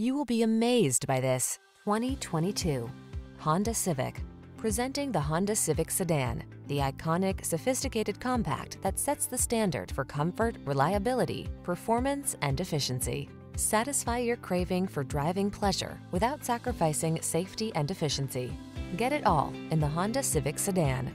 You will be amazed by this 2022 Honda Civic. Presenting the Honda Civic Sedan, the iconic, sophisticated compact that sets the standard for comfort, reliability, performance, and efficiency. Satisfy your craving for driving pleasure without sacrificing safety and efficiency. Get it all in the Honda Civic Sedan.